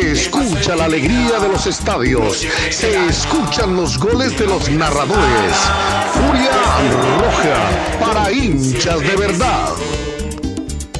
Se escucha la alegría de los estadios. Se escuchan los goles de los narradores. Furia Roja para hinchas de verdad.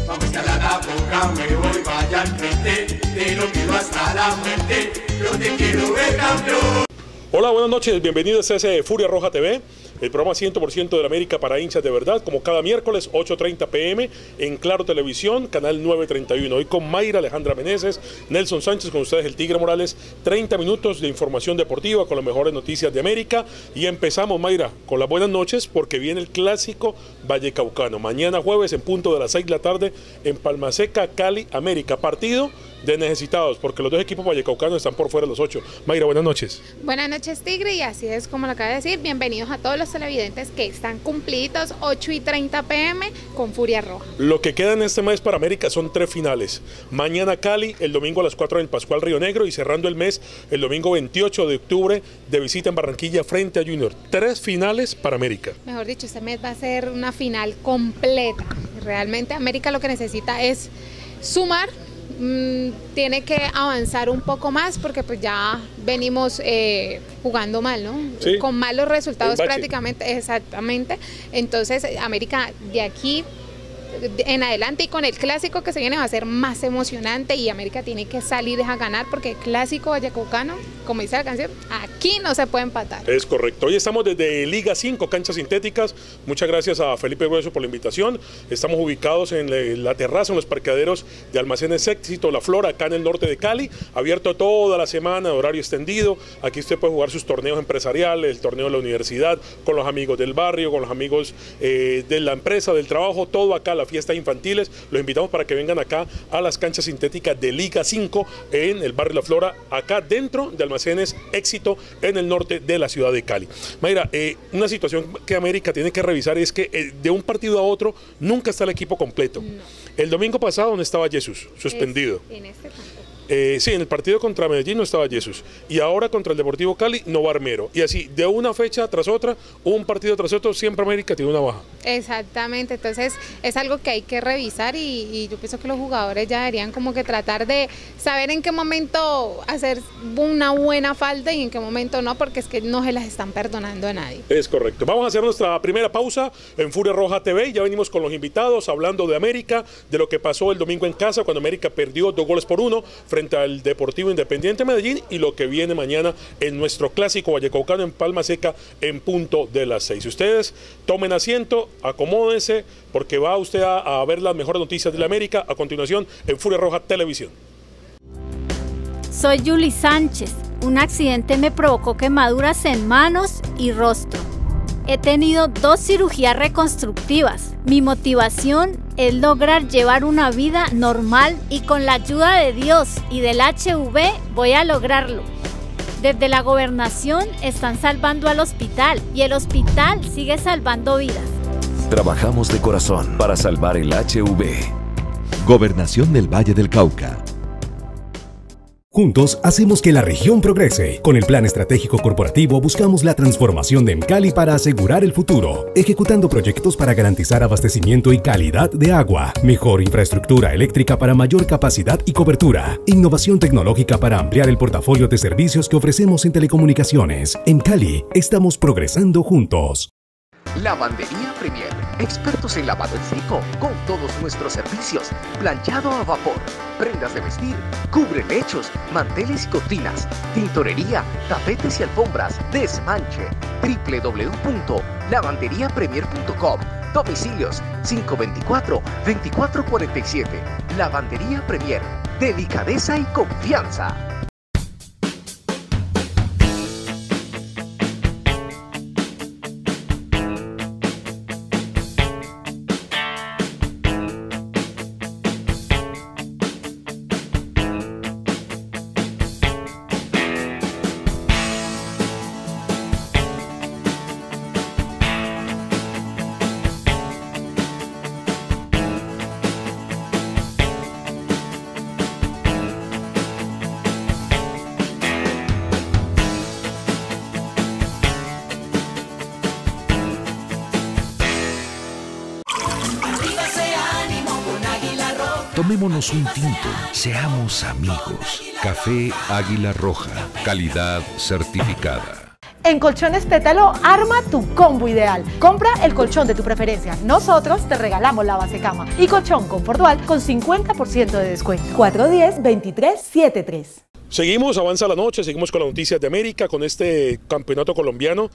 Vamos a la boca, me voy, vaya al frente, te lo pido hasta la muerte, yo te quiero ver campeón. Hola, buenas noches, bienvenidos a ese Furia Roja TV, el programa 100% de la América para hinchas de verdad, como cada miércoles 8.30 pm en Claro Televisión, canal 931. Hoy con Mayra Alejandra Meneses, Nelson Sánchez, con ustedes el Tigre Morales, 30 minutos de información deportiva con las mejores noticias de América. Y empezamos, Mayra, con las buenas noches porque viene el clásico Vallecaucano. Mañana jueves en punto de las 6 de la tarde en Palmaseca, Cali, América. Partido de necesitados, porque los dos equipos vallecaucanos están por fuera de los ocho. Mayra, buenas noches. Buenas noches, Tigre, y así es como lo acaba de decir. Bienvenidos a todos los televidentes que están cumplidos 8 y 30 pm con Furia Roja. Lo que queda en este mes para América son tres finales. Mañana Cali, el domingo a las 4 en el Pascual Río Negro y cerrando el mes el domingo 28 de octubre de visita en Barranquilla frente a Junior. Tres finales para América. Mejor dicho, este mes va a ser una final completa. Realmente América lo que necesita es sumar Mm, tiene que avanzar un poco más porque pues ya venimos eh, jugando mal, ¿no? Sí. Con malos resultados prácticamente, exactamente. Entonces América de aquí en adelante y con el clásico que se viene va a ser más emocionante y América tiene que salir a ganar porque el clásico vallecaucano, como dice la canción, aquí no se puede empatar. Es correcto. Hoy estamos desde Liga 5, canchas sintéticas. Muchas gracias a Felipe Grueso por la invitación. Estamos ubicados en la- la terraza, en los parqueaderos de Almacenes Éxito, La Flora, acá en el norte de Cali. Abierto toda la semana, horario extendido. Aquí usted puede jugar sus torneos empresariales, el torneo de la universidad, con los amigos del barrio, con los amigos eh, de la empresa, del trabajo, todo acá, las fiestas infantiles. Los invitamos para que vengan acá a las canchas sintéticas de Liga 5 en el barrio La Flora, acá dentro de Almacenes Éxito en el norte de la ciudad de Cali. Mayra, eh, una situación que América tiene que revisar es que eh, de un partido a otro nunca está el equipo completo. El domingo pasado no estaba Jesús, suspendido. Es- en este. Eh, sí, en el partido contra Medellín no estaba Jesús. Y ahora contra el Deportivo Cali no va Armero. Y así, de una fecha tras otra, un partido tras otro, siempre América tiene una baja. Exactamente, entonces es algo que hay que revisar y, y yo pienso que los jugadores ya deberían como que tratar de saber en qué momento hacer una buena falta y en qué momento no, porque es que no se las están perdonando a nadie. Es correcto. Vamos a hacer nuestra primera pausa en Furia Roja TV. Ya venimos con los invitados hablando de América, de lo que pasó el domingo en casa cuando América perdió dos goles por uno frente al Deportivo Independiente Medellín y lo que viene mañana en nuestro clásico Vallecaucano en Palma Seca en punto de las seis. Ustedes tomen asiento, acomódense, porque va usted a, a ver las mejores noticias de la América a continuación en Furia Roja Televisión. Soy Julie Sánchez. Un accidente me provocó quemaduras en manos y rostro. He tenido dos cirugías reconstructivas. Mi motivación es lograr llevar una vida normal y con la ayuda de Dios y del HV voy a lograrlo. Desde la gobernación están salvando al hospital y el hospital sigue salvando vidas. Trabajamos de corazón para salvar el HV. Gobernación del Valle del Cauca. Juntos hacemos que la región progrese. Con el Plan Estratégico Corporativo buscamos la transformación de Mcali para asegurar el futuro, ejecutando proyectos para garantizar abastecimiento y calidad de agua, mejor infraestructura eléctrica para mayor capacidad y cobertura, innovación tecnológica para ampliar el portafolio de servicios que ofrecemos en telecomunicaciones. En Cali estamos progresando juntos. Lavandería Premier, expertos en lavado en seco, con todos nuestros servicios, planchado a vapor, prendas de vestir, cubre lechos, manteles y cortinas, tintorería, tapetes y alfombras, desmanche, www.lavanderiapremier.com, domicilios 524-2447, Lavandería Premier, delicadeza y confianza. Tomémonos un tinto, seamos amigos. Café Águila Roja, calidad certificada. En Colchones Pétalo, arma tu combo ideal. Compra el colchón de tu preferencia. Nosotros te regalamos la base cama y colchón confortual con 50% de descuento. 410-2373. Seguimos, avanza la noche, seguimos con las noticias de América, con este campeonato colombiano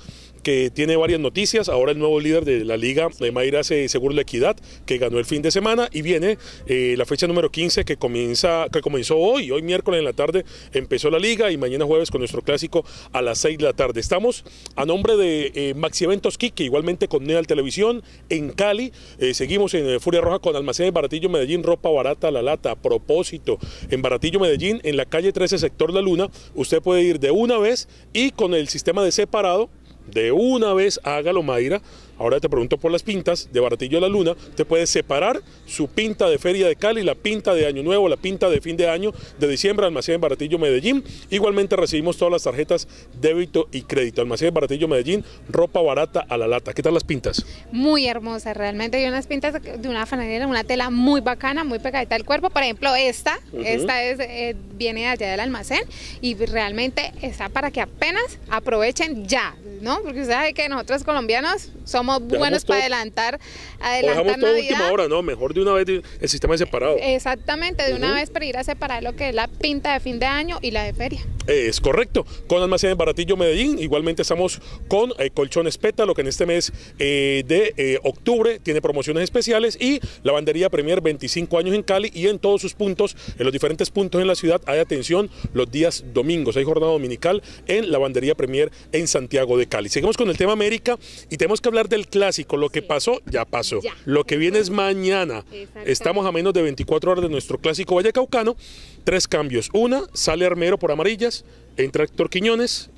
que tiene varias noticias. Ahora el nuevo líder de la liga, de Mayra hace Seguro la Equidad, que ganó el fin de semana y viene eh, la fecha número 15 que, comienza, que comenzó hoy. Hoy miércoles en la tarde empezó la liga y mañana jueves con nuestro clásico a las 6 de la tarde. Estamos a nombre de eh, Maxi Eventos Kike, igualmente con Neal Televisión en Cali. Eh, seguimos en Furia Roja con Almacén de Baratillo Medellín, ropa barata la lata. A propósito, en Baratillo Medellín, en la calle 13 sector La Luna, usted puede ir de una vez y con el sistema de separado, de una vez hágalo Mayra Ahora te pregunto por las pintas de Baratillo de la Luna. Te puedes separar su pinta de Feria de Cali, la pinta de Año Nuevo, la pinta de fin de año de diciembre, Almacén Baratillo Medellín. Igualmente recibimos todas las tarjetas débito y crédito. Almacén Baratillo Medellín, ropa barata a la lata. ¿Qué tal las pintas? Muy hermosas, realmente. Hay unas pintas de una fanadera, una tela muy bacana, muy pegadita al cuerpo. Por ejemplo, esta, esta es, eh, viene de allá del almacén y realmente está para que apenas aprovechen ya, ¿no? Porque usted sabe que nosotros colombianos somos buenos para adelantar, adelantar todo última hora, ¿no? Mejor de una vez el sistema es separado. Exactamente, de una vez para ir a separar lo que es la pinta de fin de año y la de feria. Es correcto. Con Almacenes Baratillo Medellín, igualmente estamos con eh, Colchones Peta, lo que en este mes eh, de eh, octubre tiene promociones especiales y Lavandería Premier 25 años en Cali y en todos sus puntos, en los diferentes puntos en la ciudad hay atención los días domingos, hay jornada dominical en Lavandería Premier en Santiago de Cali. Seguimos con el tema América y tenemos que hablar del clásico. Lo que pasó, ya pasó. Lo que viene es mañana. Estamos a menos de 24 horas de nuestro clásico Vallecaucano. Tres cambios. Una, sale Armero por amarillas, entra Héctor Quiñones,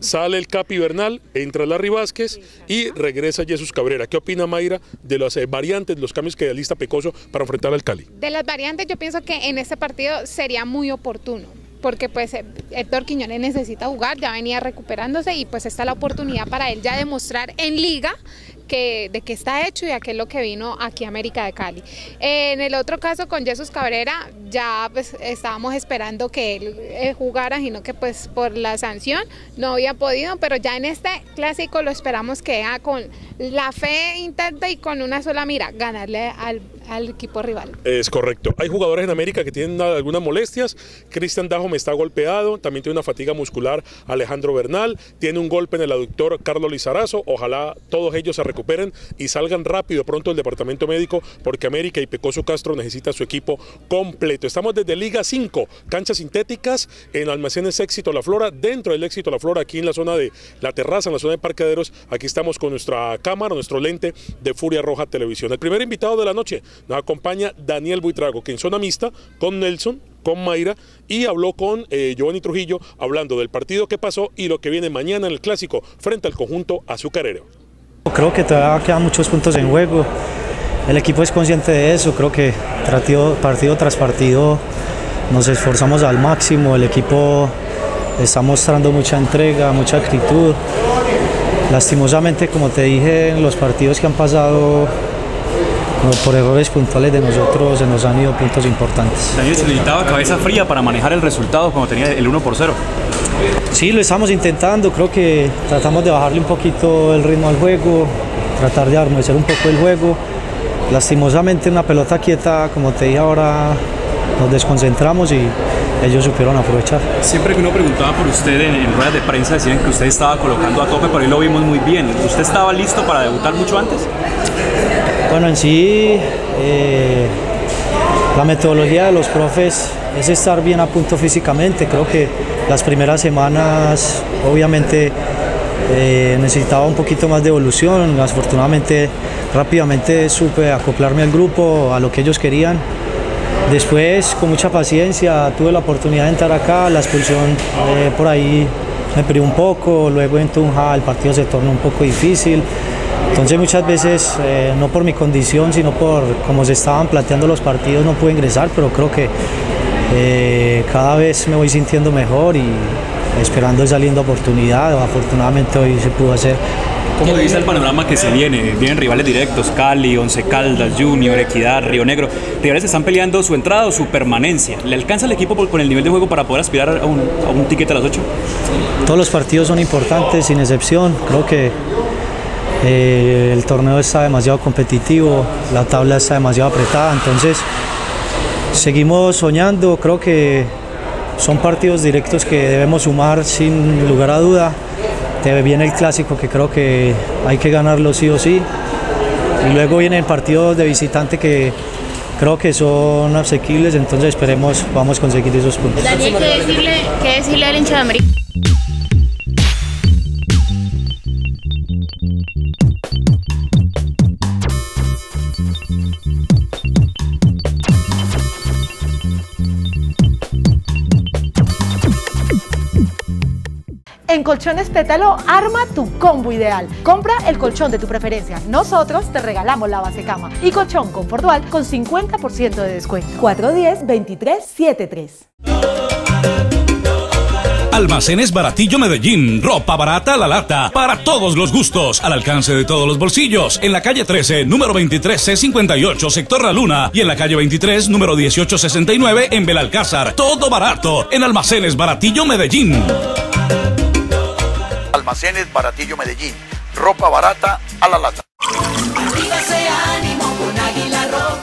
Sale el Capi Bernal, entra Larry Vázquez y regresa Jesús Cabrera. ¿Qué opina Mayra de las eh, variantes, los cambios que lista Pecoso para enfrentar al Cali? De las variantes yo pienso que en este partido sería muy oportuno porque pues Héctor Quiñones necesita jugar, ya venía recuperándose y pues está la oportunidad para él ya demostrar en liga que, de qué está hecho y a qué es lo que vino aquí a América de Cali. en el otro caso con Jesús Cabrera ya pues estábamos esperando que él eh, jugara, sino que pues por la sanción no había podido, pero ya en este clásico lo esperamos que haga con la fe intenta y con una sola mira, ganarle al, al equipo rival. Es correcto. Hay jugadores en América que tienen algunas molestias. Cristian Dajo me está golpeado, también tiene una fatiga muscular Alejandro Bernal, tiene un golpe en el aductor Carlos Lizarazo. Ojalá todos ellos se recuperen y salgan rápido pronto del departamento médico porque América y Pecoso Castro necesita su equipo completo. Estamos desde Liga 5, canchas sintéticas en Almacenes Éxito La Flora, dentro del Éxito La Flora, aquí en la zona de la terraza, en la zona de parqueaderos. Aquí estamos con nuestra cámara, nuestro lente de Furia Roja Televisión. El primer invitado de la noche nos acompaña Daniel Buitrago, que en zona mixta con Nelson, con Mayra y habló con eh, Giovanni Trujillo hablando del partido que pasó y lo que viene mañana en el clásico frente al conjunto azucarero. Creo que todavía quedan muchos puntos en juego. El equipo es consciente de eso. Creo que partido, partido tras partido nos esforzamos al máximo. El equipo está mostrando mucha entrega, mucha actitud. Lastimosamente, como te dije, en los partidos que han pasado por errores puntuales de nosotros se nos han ido puntos importantes. Daniel, se necesitaba cabeza fría para manejar el resultado cuando tenía el 1 por 0. Sí, lo estamos intentando, creo que tratamos de bajarle un poquito el ritmo al juego, tratar de armonizar un poco el juego. Lastimosamente una pelota quieta, como te dije ahora, nos desconcentramos y ellos supieron aprovechar. Siempre que uno preguntaba por usted en, ruedas de prensa decían que usted estaba colocando a tope, pero hoy lo vimos muy bien. ¿Usted estaba listo para debutar mucho antes? Bueno, en sí, eh, la metodología de los profes es estar bien a punto físicamente. Creo que las primeras semanas, obviamente, eh, necesitaba un poquito más de evolución. Afortunadamente, rápidamente supe acoplarme al grupo, a lo que ellos querían Después, con mucha paciencia, tuve la oportunidad de entrar acá, la expulsión eh, por ahí me perdió un poco, luego en Tunja el partido se tornó un poco difícil. Entonces muchas veces, eh, no por mi condición, sino por cómo se estaban planteando los partidos, no pude ingresar, pero creo que eh, cada vez me voy sintiendo mejor y esperando esa linda oportunidad. Afortunadamente hoy se pudo hacer. ¿Cómo viste el panorama que se viene? Vienen rivales directos, Cali, Once Caldas, Junior, Equidad, Río Negro. Rivales están peleando su entrada o su permanencia. ¿Le alcanza al equipo con el nivel de juego para poder aspirar a un, a un ticket a las 8? Todos los partidos son importantes, sin excepción. Creo que eh, el torneo está demasiado competitivo, la tabla está demasiado apretada, entonces seguimos soñando. Creo que son partidos directos que debemos sumar sin lugar a duda. Te viene el clásico que creo que hay que ganarlo sí o sí. Y luego vienen partidos de visitante que creo que son asequibles, entonces esperemos vamos a conseguir esos puntos. Daniel, ¿qué decirle, qué decirle al hincha de América? Colchones Pétalo, arma tu combo ideal. Compra el colchón de tu preferencia. Nosotros te regalamos la base cama y colchón confortual con 50% de descuento. 410-2373. Almacenes Baratillo Medellín, ropa barata a la lata, para todos los gustos, al alcance de todos los bolsillos, en la calle 13, número 23 C58, sector La Luna, y en la calle 23, número 1869, en Belalcázar, todo barato, en Almacenes Baratillo Medellín. Almacenes Baratillo Medellín. Ropa barata a la lata.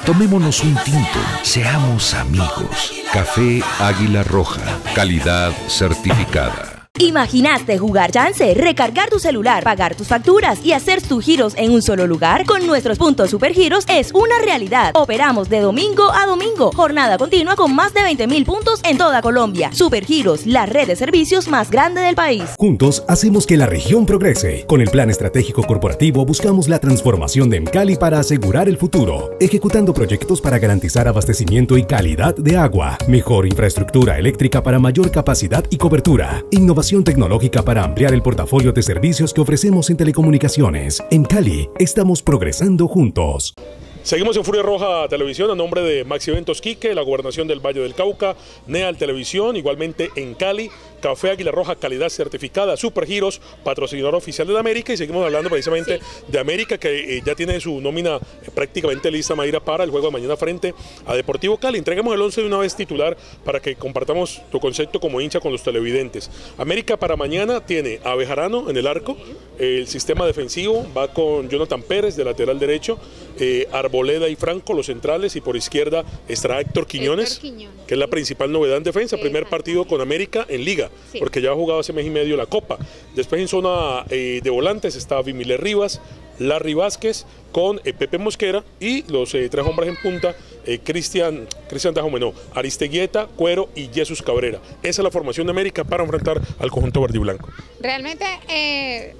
Tomémonos un tinto, seamos amigos. Café Águila Roja, calidad certificada. ¿Imaginaste jugar chance, recargar tu celular, pagar tus facturas y hacer tus giros en un solo lugar? Con nuestros puntos supergiros es una realidad. Operamos de domingo a domingo, jornada continua con más de 20 mil puntos en toda Colombia. Supergiros, la red de servicios más grande del país. Juntos hacemos que la región progrese. Con el Plan Estratégico Corporativo buscamos la transformación de Mcali para asegurar el futuro, ejecutando proyectos para garantizar abastecimiento y calidad de agua, mejor infraestructura eléctrica para mayor capacidad y cobertura, innovación tecnológica para ampliar el portafolio de servicios que ofrecemos en telecomunicaciones. En Cali, estamos progresando juntos. Seguimos en Furia Roja Televisión a nombre de Maxi Eventos Quique, la Gobernación del Valle del Cauca, Neal Televisión, igualmente en Cali, Café Águila Roja Calidad Certificada, Supergiros, patrocinador oficial de la América. Y seguimos hablando precisamente de América que eh, ya tiene su nómina eh, prácticamente lista, Mayra, para el juego de mañana frente a Deportivo Cali. Entregamos el 11 de una vez titular para que compartamos tu concepto como hincha con los televidentes. América para mañana tiene a Bejarano en el arco, el sistema defensivo va con Jonathan Pérez de lateral derecho, eh, Arboleda y Franco los centrales. Y por izquierda estará Héctor Quiñones, que es la principal novedad en defensa, primer partido con América en liga, Sí. porque ya ha jugado hace mes y medio la Copa. Después en zona eh, de volantes está Vimiler Rivas, Larry Vázquez con eh, Pepe Mosquera y los eh, tres hombres en punta, eh, Cristian, Cristian Dajome, no, Aristeguieta, Cuero y Jesús Cabrera. Esa es la formación de América para enfrentar al conjunto verde y blanco. Realmente,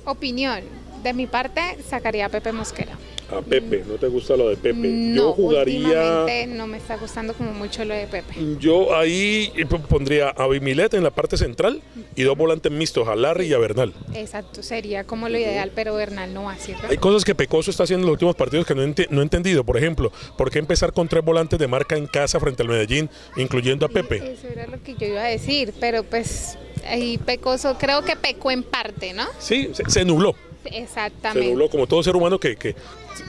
opinión, de mi parte, sacaría a Pepe Mosquera. A Pepe, ¿no te gusta lo de Pepe? No, Yo jugaría... no me está gustando como mucho lo de Pepe. Yo ahí pondría a Bimilet en la parte central y dos volantes mixtos, a Larry y a Bernal. Exacto, sería como lo ideal, pero Bernal no va, ¿cierto? Hay cosas que Pecoso está haciendo en los últimos partidos que no, he entendido. Por ejemplo, ¿por qué empezar con tres volantes de marca en casa frente al Medellín, incluyendo a Pepe? Eso era lo que yo iba a decir, pero pues ahí Pecoso creo que pecó en parte, ¿no? Sí, se, se nubló. Se Exactamente. nubló como todo ser humano que, que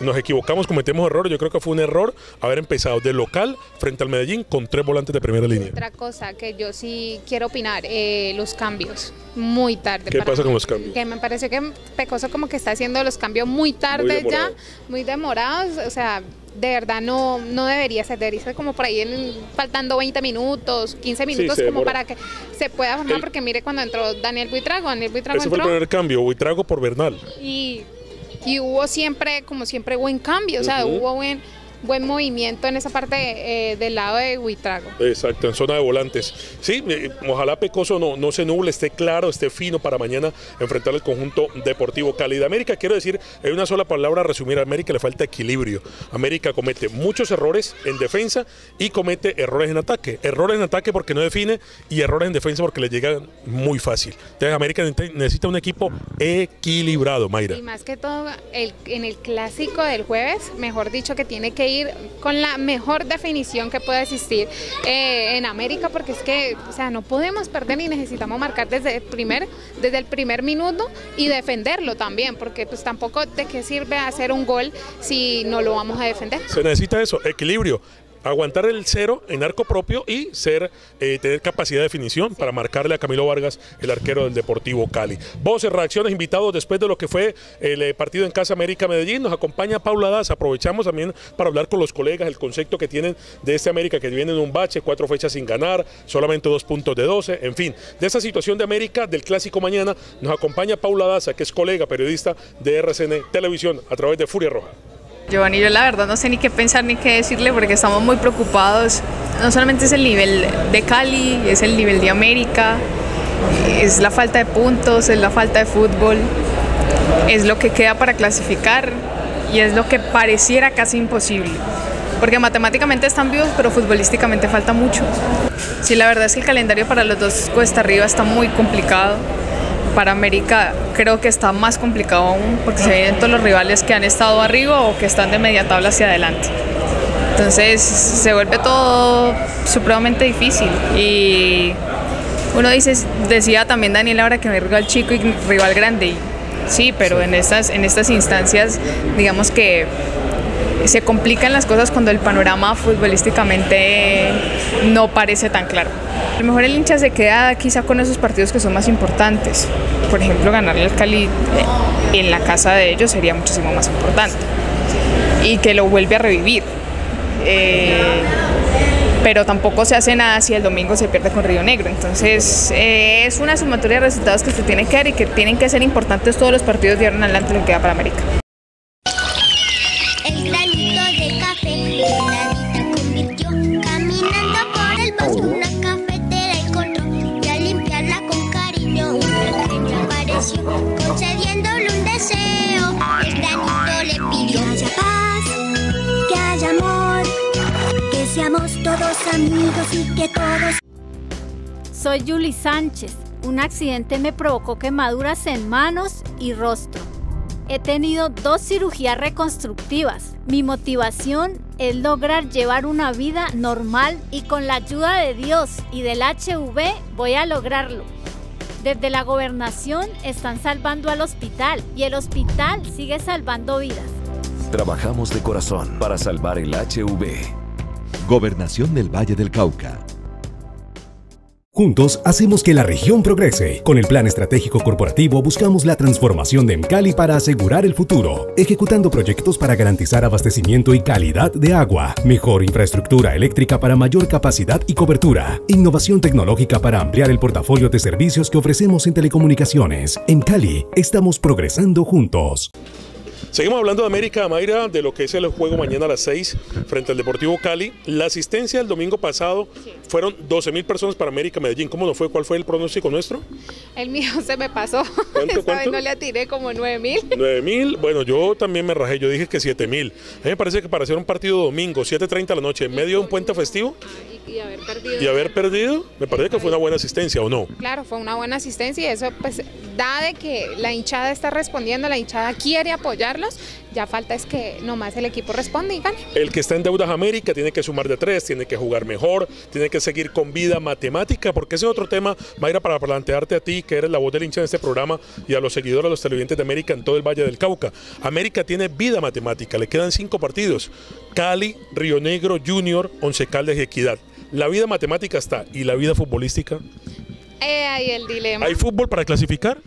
nos equivocamos, cometemos errores. Yo creo que fue un error haber empezado de local frente al Medellín con tres volantes de primera línea. Otra cosa que yo sí quiero opinar, eh, los cambios, muy tarde. ¿Qué pasa mí. con los cambios? Que me pareció que Pecoso como que está haciendo los cambios muy tarde ya, muy demorados, o sea, de verdad no, no debería ser, debería ser como por ahí en- faltando 20 minutos, 15 minutos como demora. para que se pueda formar, El- porque mire cuando entró Daniel Buitrago, Daniel Buitrago Ese fue el primer cambio, Buitrago por Bernal. y, y hubo siempre, como siempre, buen cambio, o sea, hubo buen, buen movimiento en esa parte eh, del lado de Buitrago. Exacto, en zona de volantes. Sí, eh, ojalá Pecoso no, no se nuble, esté claro, esté fino para mañana enfrentar al conjunto deportivo Cali. De América, quiero decir, en una sola palabra resumir, a América le falta equilibrio. América comete muchos errores en defensa y comete errores en ataque. Errores en ataque porque no define y errores en defensa porque le llegan muy fácil. Entonces América necesita un equipo equilibrado, Mayra. Y más que todo, el, en el clásico del jueves, mejor dicho, que tiene que ir con la mejor definición que pueda existir eh, en América, porque es que, o sea, no podemos perder y necesitamos marcar desde el primer, desde el primer minuto y defenderlo también, porque pues tampoco de qué sirve hacer un gol si no lo vamos a defender. Se necesita eso, equilibrio aguantar el cero en arco propio y ser eh, tener capacidad de definición para marcarle a Camilo Vargas, el arquero del Deportivo Cali. Voces, reacciones, invitados después de lo que fue el eh, partido en Casa América Medellín. Nos acompaña Paula Daz. Aprovechamos también para hablar con los colegas el concepto que tienen de este América que viene en un bache, cuatro fechas sin ganar, solamente dos puntos de 12, en fin, de esa situación de América del clásico mañana. Nos acompaña Paula Daza, que es colega periodista de RCN Televisión a través de Furia Roja. Giovanni, yo la verdad no sé ni qué pensar ni qué decirle porque estamos muy preocupados. No solamente es el nivel de Cali, es el nivel de América, es la falta de puntos, es la falta de fútbol, es lo que queda para clasificar y es lo que pareciera casi imposible. Porque matemáticamente están vivos, pero futbolísticamente falta mucho. Sí, la verdad es que el calendario para los dos cuesta arriba está muy complicado para América creo que está más complicado aún porque se vienen todos los rivales que han estado arriba o que están de media tabla hacia adelante. Entonces se vuelve todo supremamente difícil y uno dice, decía también Daniel ahora que no hay rival chico y rival grande. Y sí, pero en estas, en estas instancias digamos que se complican las cosas cuando el panorama futbolísticamente no parece tan claro. A lo mejor el hincha se queda quizá con esos partidos que son más importantes. Por ejemplo, ganarle al Cali eh, en la casa de ellos sería muchísimo más importante. Y que lo vuelve a revivir. Eh, pero tampoco se hace nada si el domingo se pierde con Río Negro. Entonces eh, es una sumatoria de resultados que se tiene que dar y que tienen que ser importantes todos los partidos de ahora en adelante lo que queda para América. Seamos todos amigos y que todos... Soy Julie Sánchez. Un accidente me provocó quemaduras en manos y rostro. He tenido dos cirugías reconstructivas. Mi motivación es lograr llevar una vida normal y con la ayuda de Dios y del HV voy a lograrlo. Desde la gobernación están salvando al hospital y el hospital sigue salvando vidas. Trabajamos de corazón para salvar el HV. Gobernación del Valle del Cauca. Juntos hacemos que la región progrese. Con el Plan Estratégico Corporativo buscamos la transformación de Mcali para asegurar el futuro, ejecutando proyectos para garantizar abastecimiento y calidad de agua, mejor infraestructura eléctrica para mayor capacidad y cobertura, innovación tecnológica para ampliar el portafolio de servicios que ofrecemos en telecomunicaciones. En Cali estamos progresando juntos. Seguimos hablando de América Mayra, de lo que es el juego mañana a las 6 frente al Deportivo Cali. La asistencia el domingo pasado fueron 12 mil personas para América Medellín. ¿Cómo no fue? ¿Cuál fue el pronóstico nuestro? El mío se me pasó. ¿Cuánto, Esta vez no le atiré como 9 mil. 9 mil. Bueno, yo también me rajé. Yo dije que 7 mil. A mí me parece que para hacer un partido domingo, 7.30 de la noche, en medio de un puente festivo. Y, haber perdido. Y haber perdido, me parece que fue una buena asistencia, ¿o no? Claro, fue una buena asistencia y eso pues da de que la hinchada está respondiendo, la hinchada quiere Ya falta es que nomás el equipo responde y gane. El que está en deudas América tiene que sumar de tres, tiene que jugar mejor, tiene que seguir con vida matemática, porque ese es otro tema, Mayra, para plantearte a ti, que eres la voz del hincha de este programa, y a los seguidores, a los televidentes de América en todo el Valle del Cauca. América tiene vida matemática, le quedan cinco partidos. Cali, Río Negro, Junior, Once Caldas y Equidad. La vida matemática está, ¿y la vida futbolística? Eh, ahí el dilema. ¿Hay fútbol para clasificar?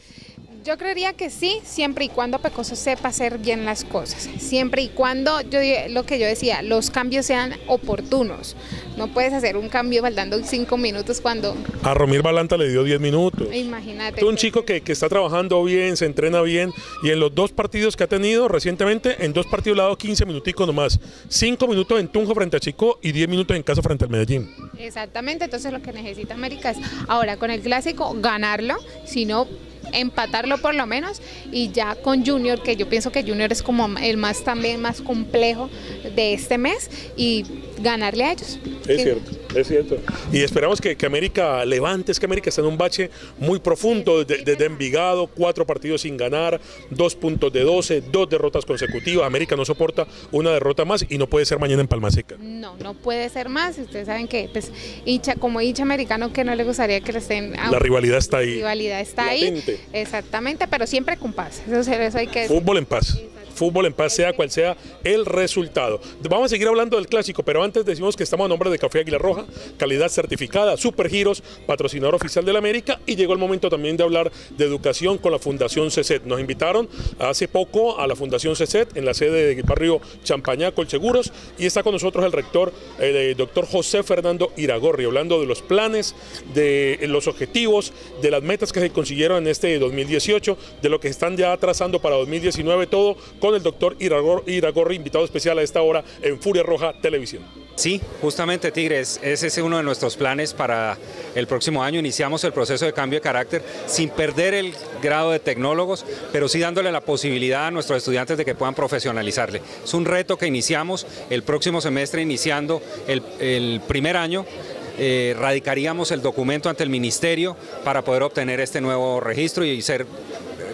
Yo creería que sí, siempre y cuando Pecoso sepa hacer bien las cosas. Siempre y cuando, yo lo que yo decía, los cambios sean oportunos. No puedes hacer un cambio faltando cinco minutos cuando... A Romir Balanta le dio 10 minutos. Imagínate. Un chico que, que, está trabajando bien, se entrena bien y en los dos partidos que ha tenido recientemente, en dos partidos le ha dado 15 minuticos nomás. 5 minutos en Tunjo frente a Chico y 10 minutos en casa frente al Medellín. Exactamente, entonces lo que necesita América es ahora con el clásico ganarlo, si no empatarlo por lo menos y ya con Junior, que yo pienso que Junior es como el más también más complejo de este mes y ganarle a ellos. Es cierto, es cierto. Y esperamos que, que América levante, es que América está en un bache muy profundo desde, desde Envigado, cuatro partidos sin ganar, dos puntos de 12, dos derrotas consecutivas. América no soporta una derrota más y no puede ser mañana en Palma Seca. No, no puede ser más. Ustedes saben que, pues, hincha, como hincha americano, que no le gustaría que le estén. La rivalidad está La ahí. rivalidad está Latente. ahí. Exactamente, pero siempre con paz. Eso, eso hay que. Fútbol en paz. Fútbol en paz, sea cual sea el resultado. Vamos a seguir hablando del clásico, pero antes decimos que estamos a nombre de Café Águila Roja, calidad certificada, Super Giros, patrocinador oficial del América, y llegó el momento también de hablar de educación con la Fundación CECET. Nos invitaron hace poco a la Fundación CECET en la sede del barrio Champañá, Colcheguros, y está con nosotros el rector, el doctor José Fernando Iragorri, hablando de los planes, de los objetivos, de las metas que se consiguieron en este 2018, de lo que están ya trazando para 2019, todo con el doctor Iragor- Iragorri, invitado especial a esta hora en Furia Roja Televisión. Sí, justamente Tigres, ese es uno de nuestros planes para el próximo año. Iniciamos el proceso de cambio de carácter sin perder el grado de tecnólogos, pero sí dándole la posibilidad a nuestros estudiantes de que puedan profesionalizarle. Es un reto que iniciamos el próximo semestre, iniciando el, el primer año. eh, radicaríamos el documento ante el ministerio para poder obtener este nuevo registro y ser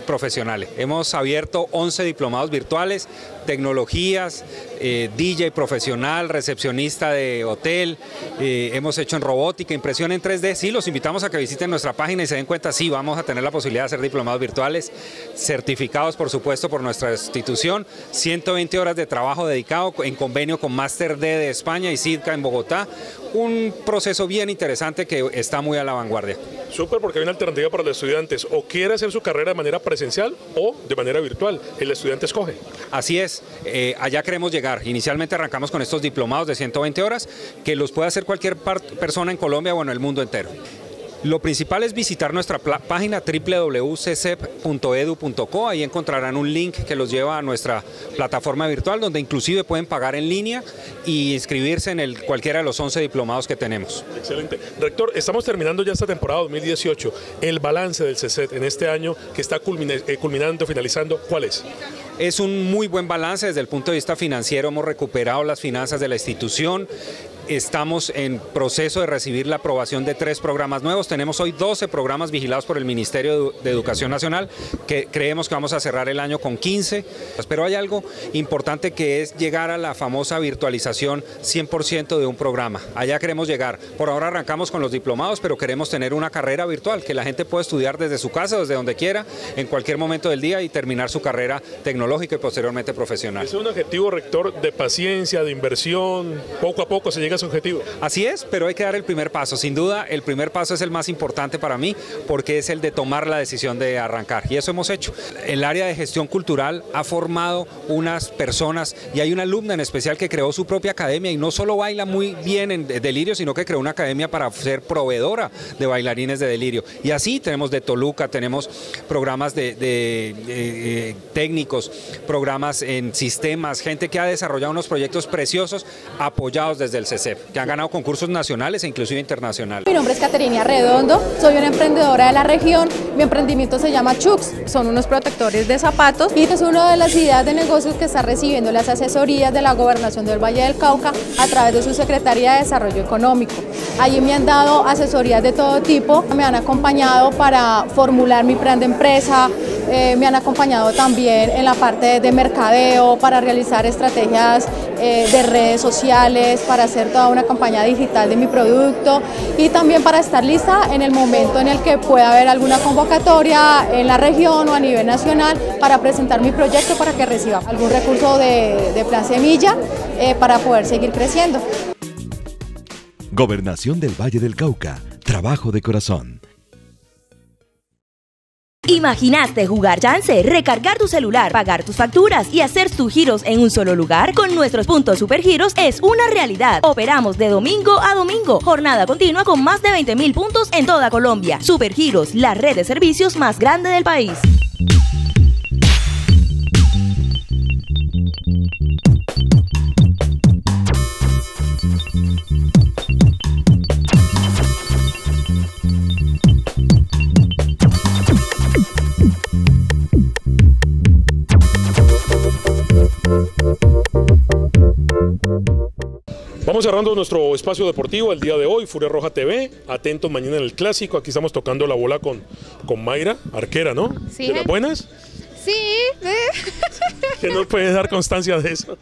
profesionales. Hemos abierto 11 diplomados virtuales, tecnologías, eh, DJ profesional, recepcionista de hotel, eh, hemos hecho en robótica, impresión en 3D. Sí, los invitamos a que visiten nuestra página y se den cuenta, sí, vamos a tener la posibilidad de hacer diplomados virtuales, certificados por supuesto por nuestra institución, 120 horas de trabajo dedicado en convenio con Master D de España y SIDCA en Bogotá, un proceso bien interesante que está muy a la vanguardia. Súper porque hay una alternativa para los estudiantes. O quiere hacer su carrera de manera presencial o de manera virtual. El estudiante escoge. Así es, eh, allá queremos llegar. Inicialmente arrancamos con estos diplomados de 120 horas que los puede hacer cualquier persona en Colombia o en el mundo entero. Lo principal es visitar nuestra página www.ccep.edu.co. Ahí encontrarán un link que los lleva a nuestra plataforma virtual donde inclusive pueden pagar en línea y inscribirse en el, cualquiera de los 11 diplomados que tenemos. Excelente. Rector, estamos terminando ya esta temporada 2018. El balance del CECET en este año que está eh, culminando, finalizando, ¿cuál es? Es un muy buen balance desde el punto de vista financiero. Hemos recuperado las finanzas de la institución. Estamos en proceso de recibir la aprobación de tres programas nuevos. Tenemos hoy 12 programas vigilados por el Ministerio de Educación Nacional, que creemos que vamos a cerrar el año con 15. Pero hay algo importante que es llegar a la famosa virtualización 100% de un programa. Allá queremos llegar. Por ahora arrancamos con los diplomados, pero queremos tener una carrera virtual, que la gente pueda estudiar desde su casa, desde donde quiera, en cualquier momento del día y terminar su carrera tecnológica y posteriormente profesional. Es un objetivo, rector, de paciencia, de inversión. Poco a poco se llega su objetivo. Así es, pero hay que dar el primer paso. Sin duda, el primer paso es el más importante para mí porque es el de tomar la decisión de arrancar. Y eso hemos hecho. El área de gestión cultural ha formado unas personas y hay una alumna en especial que creó su propia academia y no solo baila muy bien en de- delirio, sino que creó una academia para ser proveedora de bailarines de delirio. Y así tenemos de Toluca, tenemos programas de, de- eh, técnicos, programas en sistemas, gente que ha desarrollado unos proyectos preciosos apoyados desde el CECEP, que han ganado concursos nacionales e inclusive internacionales. Mi nombre es Caterina Redondo, soy una emprendedora de la región. Mi emprendimiento se llama Chux, son unos protectores de zapatos y es una de las ideas de negocios que está recibiendo las asesorías de la Gobernación del Valle del Cauca a través de su Secretaría de Desarrollo Económico. Allí me han dado asesorías de todo tipo, me han acompañado para formular mi plan de empresa, eh, me han acompañado también en la parte de mercadeo, para realizar estrategias eh, de redes sociales, para hacer toda una campaña digital de mi producto y también para estar lista en el momento en el que pueda haber alguna convocatoria en la región o a nivel nacional para presentar mi proyecto para que reciba algún recurso de, de Plan Semilla eh, para poder seguir creciendo. Gobernación del Valle del Cauca. Trabajo de corazón. ¿Imaginaste jugar chance, recargar tu celular, pagar tus facturas y hacer tus giros en un solo lugar? Con nuestros puntos supergiros es una realidad. Operamos de domingo a domingo, jornada continua con más de 20 mil puntos en toda Colombia. Supergiros, la red de servicios más grande del país. Vamos cerrando nuestro espacio deportivo el día de hoy, Furia Roja TV. Atentos mañana en el clásico. Aquí estamos tocando la bola con, con Mayra, arquera, ¿no? Sí. ¿De las buenas? Sí, ¿Qué nos puede dar constancia de eso?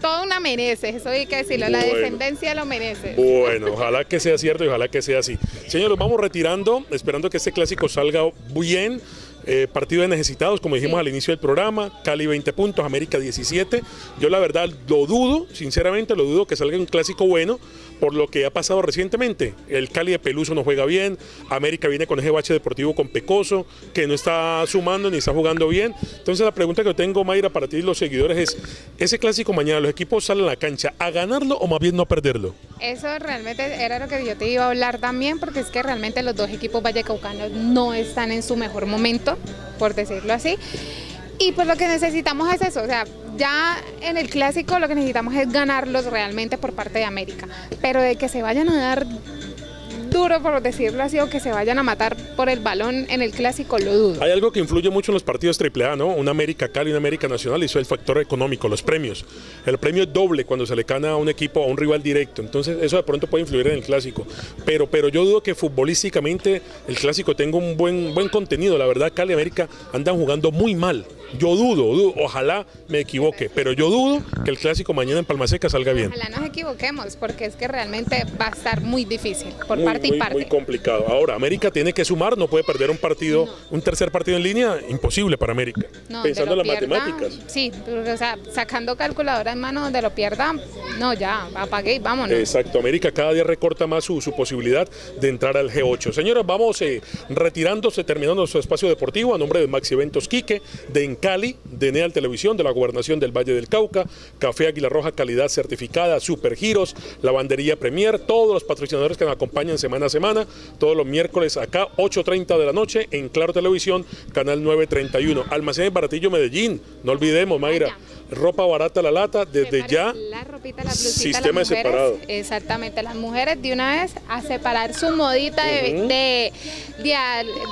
todo una merece, eso hay que decirlo, la Bueno. descendencia lo merece. Bueno, ojalá que sea cierto y ojalá que sea así. Señores, vamos retirando, esperando que este clásico salga bien. Eh, partido de necesitados, como dijimos al inicio del programa, Cali 20 puntos, América 17. Yo la verdad lo dudo, sinceramente lo dudo que salga un clásico bueno por lo que ha pasado recientemente. El Cali de Peluso no juega bien, América viene con ese bache deportivo con Pecoso, que no está sumando ni está jugando bien. Entonces la pregunta que tengo, Mayra, para ti y los seguidores es, ese clásico mañana, ¿los equipos salen a la cancha a ganarlo o más bien no a perderlo? Eso realmente era lo que yo te iba a hablar también, porque es que realmente los dos equipos vallecaucanos no están en su mejor momento, por decirlo así. Y pues lo que necesitamos es eso, o sea, ya en el clásico lo que necesitamos es ganarlos realmente por parte de América, pero de que se vayan a dar duro, por decirlo así, o que se vayan a matar por el balón en el clásico, lo dudo. Hay algo que influye mucho en los partidos AAA, ¿no? Una América Cali, una América Nacional, y eso es el factor económico, los premios. El premio es doble cuando se le gana a un equipo, a un rival directo. Entonces, eso de pronto puede influir en el clásico. Pero, pero yo dudo que futbolísticamente el clásico tenga un buen, buen contenido. La verdad, Cali y América andan jugando muy mal. Yo dudo, dudo, ojalá me equivoque, pero yo dudo que el clásico mañana en Palmaseca salga bien. Ojalá nos equivoquemos, porque es que realmente va a estar muy difícil, por Muy, parte muy, y parte. muy complicado. Ahora, América tiene que sumar, no puede perder un partido, un tercer partido en línea, imposible para América. No, Pensando en las matemáticas. Sí, o sea, sacando calculadora en mano donde lo pierda, no, ya, apague y vámonos. Exacto, América cada día recorta más su, su posibilidad de entrar al G8. Señores, vamos eh, retirándose, terminando nuestro espacio deportivo a nombre de Maxi Eventos Quique, de Encali, de Neal Televisión, de la Gobernación del Valle del Cauca, Café Águila Roja calidad certificada, Super Giros, Lavandería Premier, todos los patrocinadores que nos acompañan semana a semana, todos los miércoles acá, 8.30 de la noche, en Claro Televisión, canal 931. Almacenes Baratillo Medellín, no olvidemos, Mayra, ropa barata la lata, desde ya. La ropita, la blusita, Sistema las mujeres, separado. Exactamente, las mujeres de una vez a separar su modita de, de, de,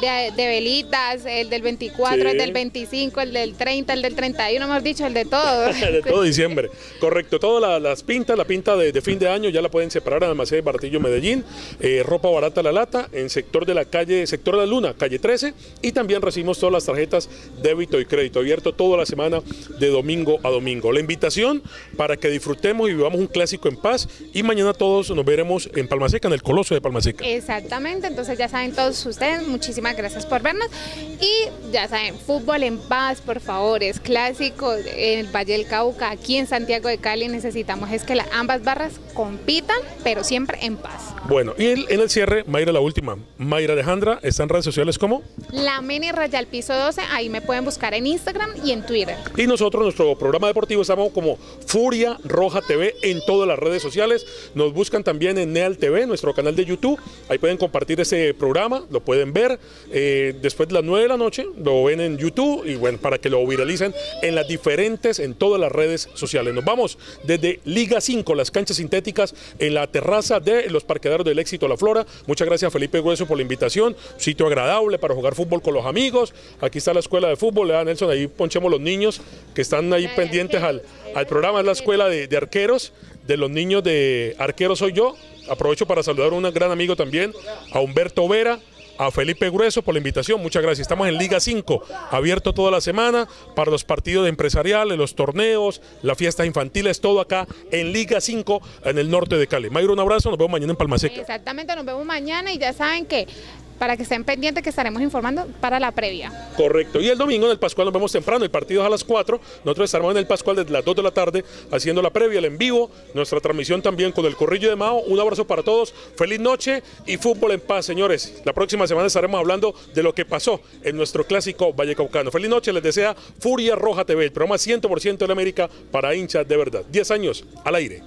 de- de velitas, el del 24, Sí. el del 25, el del 30, el del 31, mejor dicho, el de todo. de todo diciembre. Correcto, todas la- las pintas, la pinta de, fin de año ya la pueden separar Almacén de Baratillo Medellín, eh, ropa barata la lata, en sector de la calle, sector de la Luna, calle 13, y también recibimos todas las tarjetas débito y crédito, abierto toda la semana de domingo a domingo. La invitación para que disfrutemos y vivamos un clásico en paz, y mañana todos nos veremos en Palmaseca, en el Coloso de Palmaseca. Exactamente, entonces ya saben todos ustedes, muchísimas gracias por vernos y ya saben, fútbol en paz, por favor, es clásico en el Valle del Cauca, aquí en Santiago de Cali necesitamos es que la- ambas barras compitan, pero siempre en paz. Bueno, y el- en el cierre, Mayra la última. Mayra Alejandra, está en redes sociales como... La Meni Raya al piso 12, ahí me pueden buscar en Instagram y en Twitter. Y nosotros, nuestro programa deportivo, estamos como Furia Roja TV en todas las redes sociales. Nos buscan también en Neal TV, nuestro canal de YouTube. Ahí pueden compartir ese programa, lo pueden ver. eh, después de las 9 de la noche, lo ven en YouTube y bueno, para que lo viralicen en las diferentes, en todas las redes sociales. Nos vamos desde Liga 5, las canchas sintéticas, en la terraza de los parqueaderos del Éxito La Flora. Muchas gracias, Felipe Grueso, por la invitación. Sitio agradable para jugar fútbol con los amigos. Aquí está la escuela de fútbol, le da Nelson, ahí ponchemos los niños que están ahí pendientes al, al programa. Es la escuela de, arqueros, de los niños de arqueros soy yo. Aprovecho para saludar a un gran amigo también, a Humberto Vera. A Felipe Grueso por la invitación, muchas gracias. Estamos en Liga 5, abierto toda la semana para los partidos empresariales, los torneos, las fiestas infantiles, todo acá en Liga 5 en el norte de Cali. Mayro, un abrazo, nos vemos mañana en Palmaseca. Exactamente, nos vemos mañana y ya saben que para que estén pendientes que estaremos informando para la previa. Correcto. Y el domingo en el Pascual nos vemos temprano. El partido es a las 4. Nosotros estaremos en el Pascual desde las 2 de la tarde haciendo la previa, el en vivo. Nuestra transmisión también con el Corrillo de Mao. Un abrazo para todos. Feliz noche y fútbol en paz, señores. La próxima semana estaremos hablando de lo que pasó en nuestro clásico Vallecaucano. Feliz noche. Les desea Furia Roja TV, el programa 100% de la América para hinchas de verdad. 10 años al aire.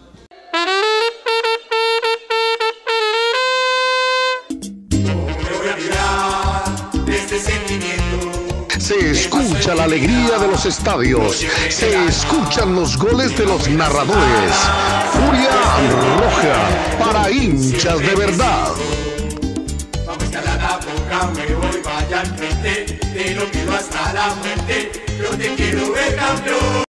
Se escucha la alegría de los estadios. Se escuchan los goles de los narradores. Furia Roja para hinchas de verdad.